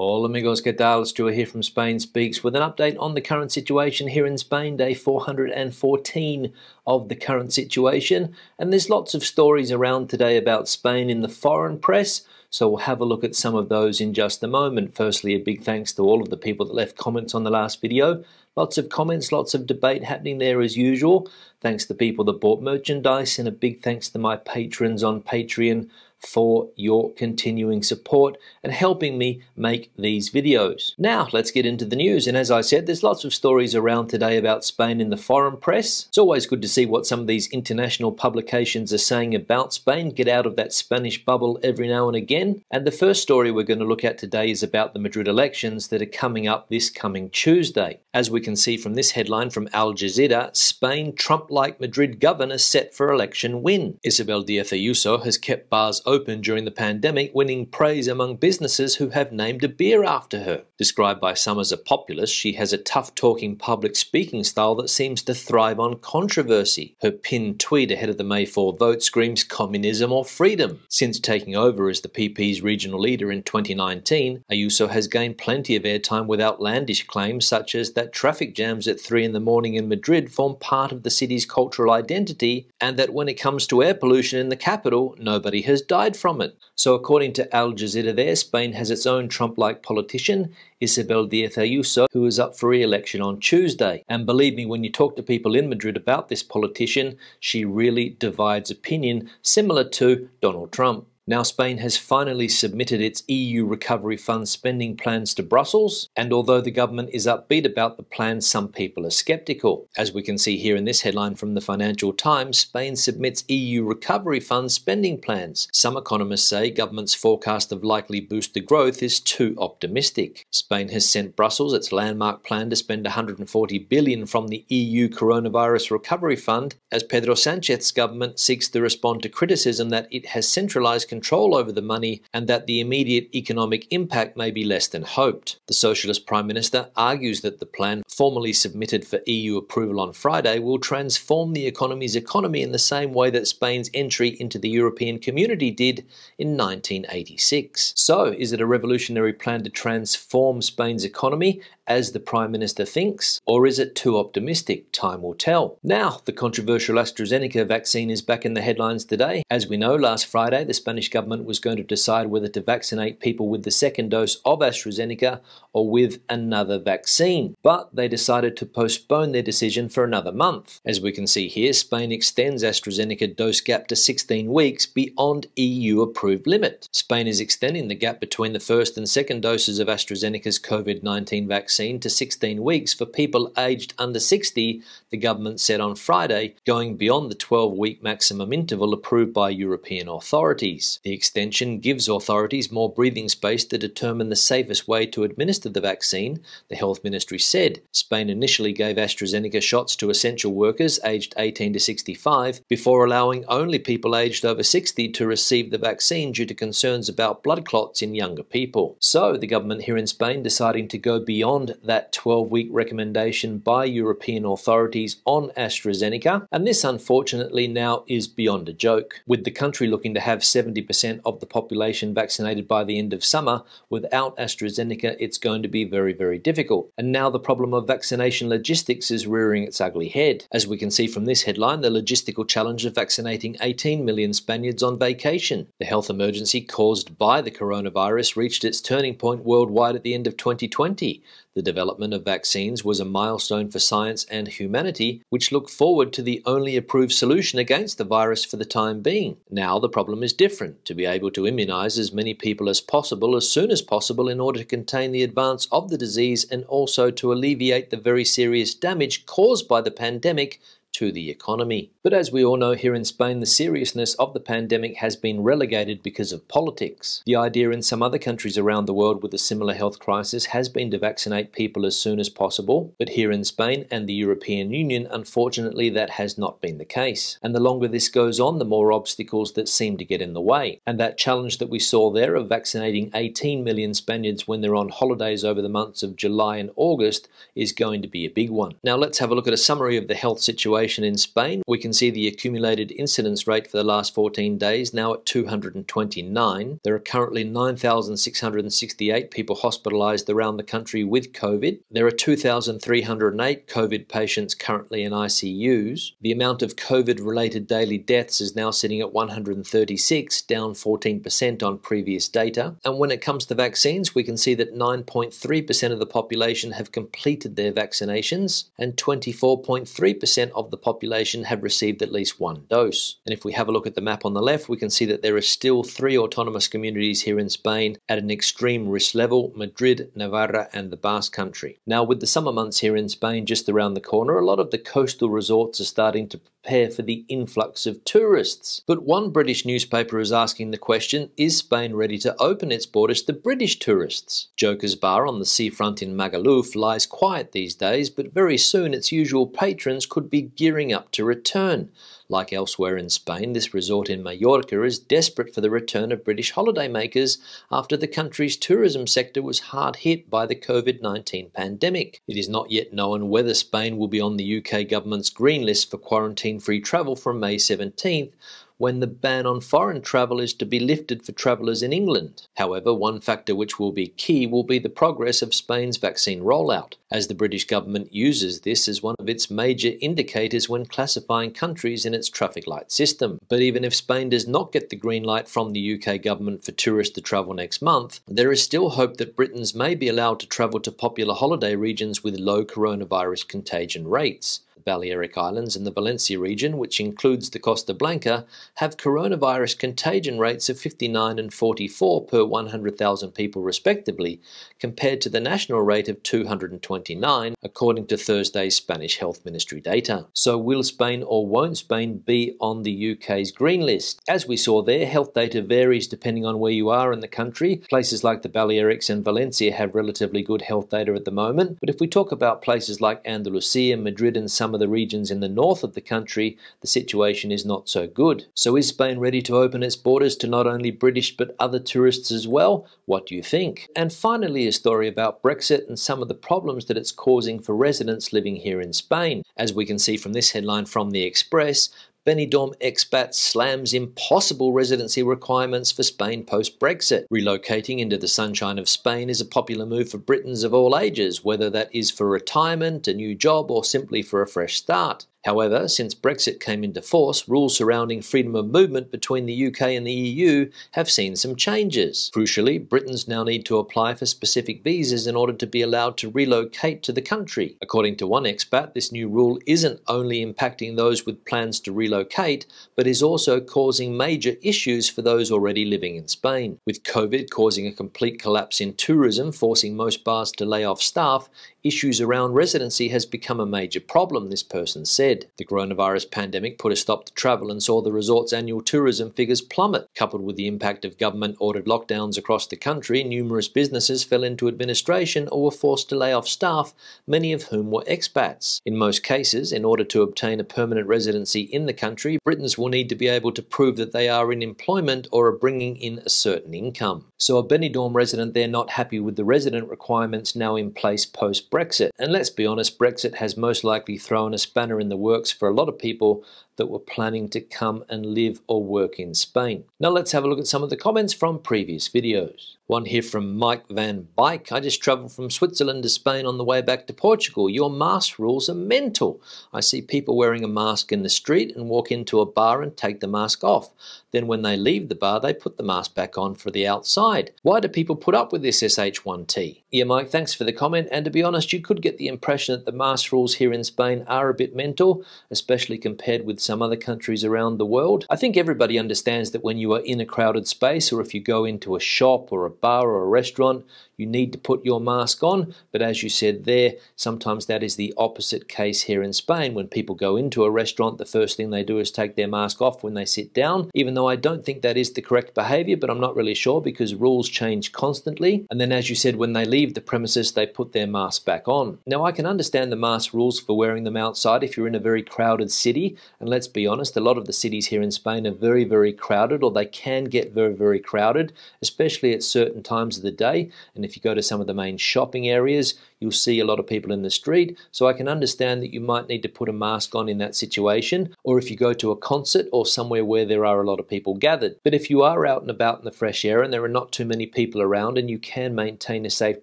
Hola amigos, ¿qué tal? Stuart here from Spain Speaks with an update on the current situation here in Spain, day 414 of the current situation. And there's lots of stories around today about Spain in the foreign press, so we'll have a look at some of those in just a moment. Firstly, a big thanks to all of the people that left comments on the last video. Lots of comments, lots of debate happening there as usual. Thanks to people that bought merchandise, and a big thanks to my patrons on Patreon for your continuing support and helping me make these videos. Now, let's get into the news. And as I said, there's lots of stories around today about Spain in the foreign press. It's always good to see what some of these international publications are saying about Spain, get out of that Spanish bubble every now and again. And the first story we're going to look at today is about the Madrid elections that are coming up this coming Tuesday. As we can see from this headline from Al Jazeera, Spain Trump like Madrid governor set for election win. Isabel Diaz Ayuso has kept bars open during the pandemic, winning praise among businesses who have named a beer after her. Described by some as a populist, she has a tough talking public speaking style that seems to thrive on controversy. Her pinned tweet ahead of the May 4 vote screams communism or freedom. Since taking over as the PP's regional leader in 2019, Ayuso has gained plenty of airtime with outlandish claims such as that traffic jams at 3 in the morning in Madrid form part of the city's cultural identity, and that when it comes to air pollution in the capital, nobody has died died from it. So, according to Al Jazeera, there, Spain has its own Trump like politician, Isabel Diaz Ayuso, who is up for re election on Tuesday. And believe me, when you talk to people in Madrid about this politician, she really divides opinion, similar to Donald Trump. Now, Spain has finally submitted its EU Recovery Fund spending plans to Brussels, and although the government is upbeat about the plans, some people are sceptical. As we can see here in this headline from the Financial Times, Spain submits EU Recovery Fund spending plans. Some economists say government's forecast of likely boosted growth is too optimistic. Spain has sent Brussels its landmark plan to spend 140 billion from the EU Coronavirus Recovery Fund, as Pedro Sanchez's government seeks to respond to criticism that it has centralized control over the money and that the immediate economic impact may be less than hoped. The Socialist Prime Minister argues that the plan, formally submitted for EU approval on Friday, will transform the economy's economy in the same way that Spain's entry into the European community did in 1986. So, is it a revolutionary plan to transform Spain's economy as the Prime Minister thinks, or is it too optimistic? Time will tell. Now, the controversial AstraZeneca vaccine is back in the headlines today. As we know, last Friday the Spanish government was going to decide whether to vaccinate people with the second dose of AstraZeneca or with another vaccine, but they decided to postpone their decision for another month. As we can see here, Spain extends AstraZeneca dose gap to 16 weeks beyond EU approved limit. Spain is extending the gap between the first and second doses of AstraZeneca's COVID 19 vaccine vaccine to 16 weeks for people aged under 60, the government said on Friday, going beyond the 12 week maximum interval approved by European authorities. The extension gives authorities more breathing space to determine the safest way to administer the vaccine, the health ministry said. Spain initially gave AstraZeneca shots to essential workers aged 18 to 65 before allowing only people aged over 60 to receive the vaccine due to concerns about blood clots in younger people. So, the government here in Spain deciding to go beyond that 12 week recommendation by European authorities on AstraZeneca, and this unfortunately now is beyond a joke. With the country looking to have 70% of the population vaccinated by the end of summer, without AstraZeneca, it's going to be very, very difficult. And now the problem of vaccination logistics is rearing its ugly head. As we can see from this headline, the logistical challenge of vaccinating 18 million Spaniards on vacation. The health emergency caused by the coronavirus reached its turning point worldwide at the end of 2020. The development of vaccines was a milestone for science and humanity, which look forward to the only approved solution against the virus for the time being. Now the problem is different to be able to immunize as many people as possible as soon as possible in order to contain the advance of the disease and also to alleviate the very serious damage caused by the pandemic to the economy. But as we all know here in Spain, the seriousness of the pandemic has been relegated because of politics. The idea in some other countries around the world with a similar health crisis has been to vaccinate people as soon as possible, but here in Spain and the European Union, unfortunately, that has not been the case. And the longer this goes on, the more obstacles that seem to get in the way. And that challenge that we saw there of vaccinating 18 million Spaniards when they're on holidays over the months of July and August is going to be a big one. Now let's have a look at a summary of the health situation in Spain. We can see the accumulated incidence rate for the last 14 days now at 229. There are currently 9,668 people hospitalized around the country with COVID. There are 2,308 COVID patients currently in ICUs. The amount of COVID related daily deaths is now sitting at 136, down 14% on previous data. And when it comes to vaccines, we can see that 9.3% of the population have completed their vaccinations and 24.3% of the population have received at least one dose. And if we have a look at the map on the left, we can see that there are still three autonomous communities here in Spain at an extreme risk level Madrid, Navarra, and the Basque Country. Now, with the summer months here in Spain just around the corner, a lot of the coastal resorts are starting to prepare for the influx of tourists. But one British newspaper is asking the question is Spain ready to open its borders to British tourists? Joker's Bar on the seafront in Magaluf lies quiet these days, but very soon its usual patrons could be gearing up to return. Like elsewhere in Spain, this resort in Mallorca is desperate for the return of British holidaymakers after the country's tourism sector was hard hit by the COVID 19 pandemic. It is not yet known whether Spain will be on the UK government's green list for quarantine free travel from May 17th when the ban on foreign travel is to be lifted for travellers in England. However, one factor which will be key will be the progress of Spain's vaccine rollout, as the British government uses this as one of its major indicators when classifying countries in its traffic light system. But even if Spain does not get the green light from the UK government for tourists to travel next month, there is still hope that Britons may be allowed to travel to popular holiday regions with low coronavirus contagion rates. Balearic Islands and the Valencia region, which includes the Costa Blanca, have coronavirus contagion rates of 59 and 44 per 100,000 people respectively, compared to the national rate of 229, according to Thursday's Spanish Health Ministry data. So, will Spain or won't Spain be on the UK's green list? As we saw there, health data varies depending on where you are in the country. Places like the Balearics and Valencia have relatively good health data at the moment, but if we talk about places like Andalusia, Madrid, and some of the regions in the north of the country, the situation is not so good. So, is Spain ready to open its borders to not only British but other tourists as well? What do you think? And finally, a story about Brexit and some of the problems that it's causing for residents living here in Spain. As we can see from this headline from The Express, Benidorm expat slams impossible residency requirements for Spain post Brexit. Relocating into the sunshine of Spain is a popular move for Britons of all ages, whether that is for retirement, a new job, or simply for a fresh start. However, since Brexit came into force, rules surrounding freedom of movement between the UK and the EU have seen some changes. Crucially, Britons now need to apply for specific visas in order to be allowed to relocate to the country. According to one expat, this new rule isn't only impacting those with plans to relocate, but is also causing major issues for those already living in Spain. With COVID causing a complete collapse in tourism, forcing most bars to lay off staff, issues around residency has become a major problem, this person said. The coronavirus pandemic put a stop to travel and saw the resort's annual tourism figures plummet. Coupled with the impact of government ordered lockdowns across the country, numerous businesses fell into administration or were forced to lay off staff, many of whom were expats. In most cases, in order to obtain a permanent residency in the country, Britons will need to be able to prove that they are in employment or are bringing in a certain income. So a Benidorm resident there not happy with the resident requirements now in place post Brexit. And let's be honest, Brexit has most likely thrown a spanner in the works for a lot of people that were planning to come and live or work in Spain. Now let's have a look at some of the comments from previous videos. One here from Mike Van Bike. I just travelled from Switzerland to Spain on the way back to Portugal. Your mask rules are mental. I see people wearing a mask in the street and walk into a bar and take the mask off. Then when they leave the bar, they put the mask back on for the outside. Why do people put up with this SH1T? Yeah, Mike, thanks for the comment. And to be honest, you could get the impression that the mask rules here in Spain are a bit mental, especially compared with some other countries around the world. I think everybody understands that when you are in a crowded space or if you go into a shop or a bar or a restaurant, you need to put your mask on. But as you said there, sometimes that is the opposite case here in Spain. When people go into a restaurant, the first thing they do is take their mask off when they sit down, even though I don't think that is the correct behavior, but I'm not really sure because rules change constantly. And then, as you said, when they leave the premises, they put their mask back on. Now, I can understand the mask rules for wearing them outside if you're in a very crowded city. And let's be honest, a lot of the cities here in Spain are very, very crowded, or they can get very, very crowded, especially at certain times of the day. And if you go to some of the main shopping areas, you'll see a lot of people in the street. So I can understand that you might need to put a mask on in that situation, or if you go to a concert or somewhere where there are a lot of people gathered. But if you are out and about in the fresh air and there are not too many people around and you can maintain a safe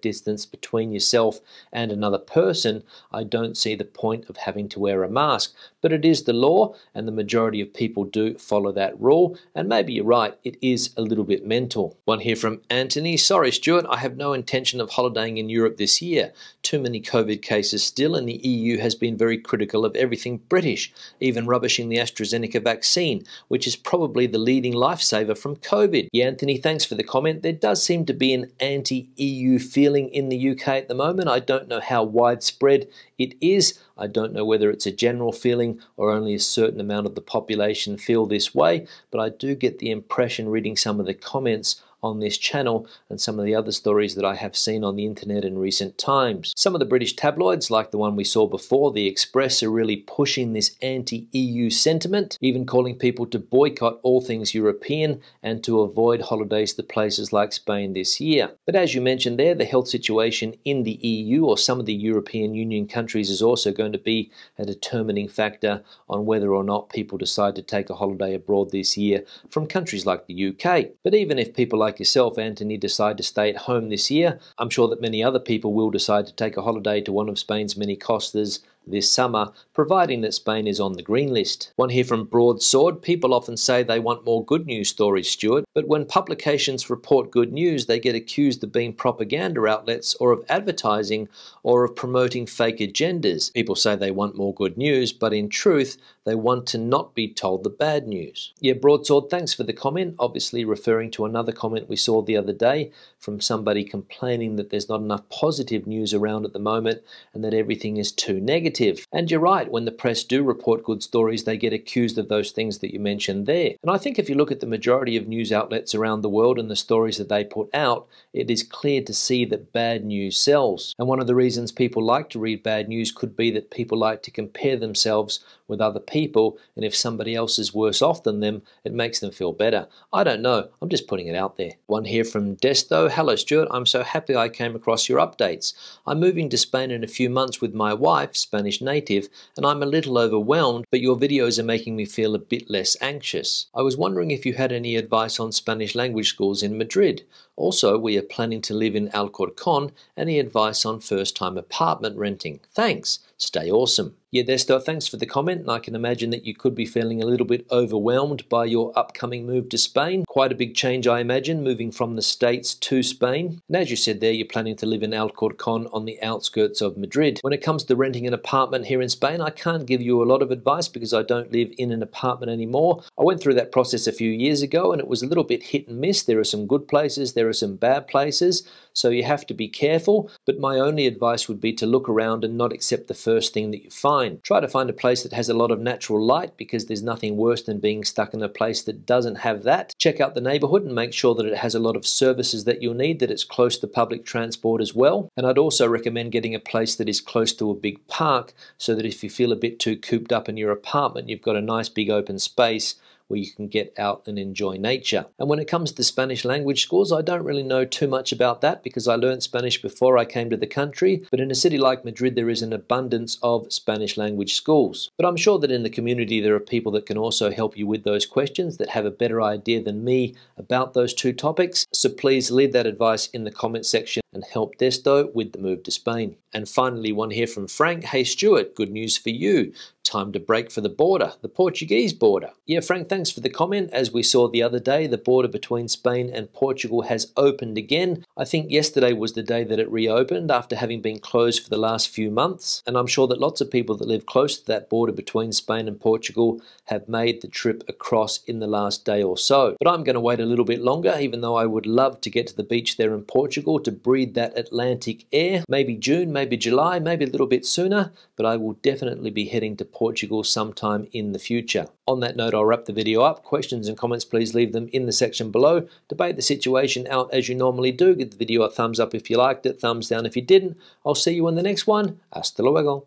distance between yourself and another person, I don't see the point of having to wear a mask. But it is the law, and the majority of people do follow that rule. And maybe you're right, it is a little bit mental. One here from Anthony Sorry, Stuart, I have no intention of holidaying in Europe this year. Too many COVID cases still, and the EU has been very critical of everything British, even rubbishing the AstraZeneca vaccine, which is probably the leading lifesaver from COVID. Yeah, Anthony, thanks for the comment. There does seem to be an anti EU feeling in the UK at the moment. I don't know how widespread it is. I don't know whether it's a general feeling or only a certain amount of the population feel this way, but I do get the impression reading some of the comments on this channel and some of the other stories that I have seen on the internet in recent times. Some of the British tabloids, like the one we saw before, The Express, are really pushing this anti EU sentiment, even calling people to boycott all things European and to avoid holidays to places like Spain this year. But as you mentioned there, the health situation in the EU or some of the European Union countries is also going to be a determining factor on whether or not people decide to take a holiday abroad this year from countries like the UK. But even if people like like yourself, Anthony, decide to stay at home this year, I'm sure that many other people will decide to take a holiday to one of Spain's many costas this summer, providing that Spain is on the green list. One here from Broadsword people often say they want more good news stories, Stuart, but when publications report good news, they get accused of being propaganda outlets or of advertising or of promoting fake agendas. People say they want more good news, but in truth, they want to not be told the bad news. Yeah, Broadsword, thanks for the comment. Obviously, referring to another comment we saw the other day from somebody complaining that there's not enough positive news around at the moment and that everything is too negative. And you're right, when the press do report good stories, they get accused of those things that you mentioned there. And I think if you look at the majority of news outlets around the world and the stories that they put out, it is clear to see that bad news sells. And one of the reasons people like to read bad news could be that people like to compare themselves with other people, and if somebody else is worse off than them, it makes them feel better. I don't know, I'm just putting it out there. One here from Desto Hello, Stuart, I'm so happy I came across your updates. I'm moving to Spain in a few months with my wife, Spanish native, and I'm a little overwhelmed, but your videos are making me feel a bit less anxious. I was wondering if you had any advice on Spanish language schools in Madrid. Also, we are planning to live in Alcorcon. Any advice on first time apartment renting? Thanks. Stay awesome. Yeah, Desto, thanks for the comment. I can imagine that you could be feeling a little bit overwhelmed by your upcoming move to Spain. Quite a big change, I imagine, moving from the States to Spain. And as you said there, you're planning to live in Alcorcon on the outskirts of Madrid. When it comes to renting an apartment here in Spain, I can't give you a lot of advice because I don't live in an apartment anymore. I went through that process a few years ago and it was a little bit hit and miss. There are some good places, there are some bad places, so you have to be careful. But my only advice would be to look around and not accept the first thing that you find. Try to find a place that has a lot of natural light because there's nothing worse than being stuck in a place that doesn't have that. Check out the neighborhood and make sure that it has a lot of services that you'll need, that it's close to public transport as well. And I'd also recommend getting a place that is close to a big park so that if you feel a bit too cooped up in your apartment, you've got a nice big open space where you can get out and enjoy nature. And when it comes to Spanish language schools, I don't really know too much about that because I learned Spanish before I came to the country. But in a city like Madrid, there is an abundance of Spanish language schools. But I'm sure that in the community, there are people that can also help you with those questions that have a better idea than me about those two topics. So please leave that advice in the comment section and help Desto with the move to Spain. And finally, one here from Frank. Hey Stuart, good news for you. Time to break for the border, the Portuguese border. Yeah, Frank, thanks for the comment. As we saw the other day, the border between Spain and Portugal has opened again. I think yesterday was the day that it reopened after having been closed for the last few months. And I'm sure that lots of people that live close to that border between Spain and Portugal have made the trip across in the last day or so. But I'm going to wait a little bit longer, even though I would love to get to the beach there in Portugal to breathe that Atlantic air. Maybe June, maybe July, maybe a little bit sooner, but I will definitely be heading to Portugal sometime in the future. On that note, I'll wrap the video up. Questions and comments, please leave them in the section below. Debate the situation out as you normally do. Give the video a thumbs up if you liked it, thumbs down if you didn't. I'll see you in the next one. Hasta luego.